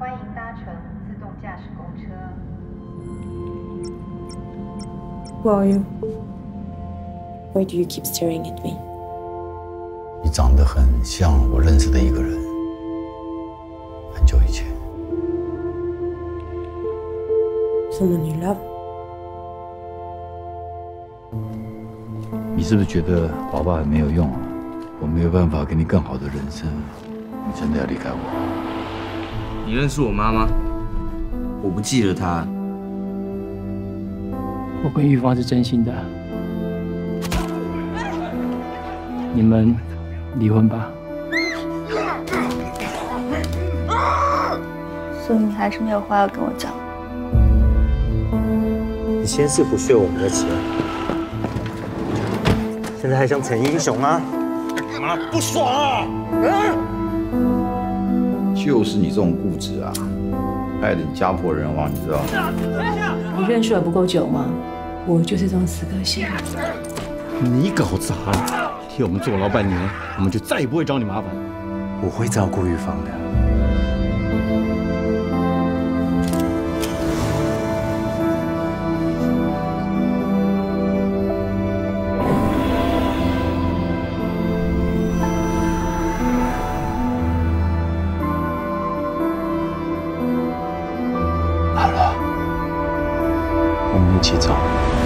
欢迎搭乘自动驾驶公车。Who are you? Why do you keep staring at me? 你长得很像我认识的一个人，很久以前。Someone you love? 你是不是觉得爸爸很没有用啊？我没有办法给你更好的人生，你真的要离开我？你认识我妈吗？我不记得她。我跟玉芳是真心的，你们离婚吧。所以你还是没有话要跟我讲。你先是不屑我们的钱，现在还想逞英雄啊？干嘛不爽啊？就是你这种固执啊，害得你家破人亡，你知道吗？你认识我不够久吗？我就是这种死个性。你搞砸了，替我们做老半年，我们就再也不会找你麻烦。我会照顾玉芳的。我们一起走。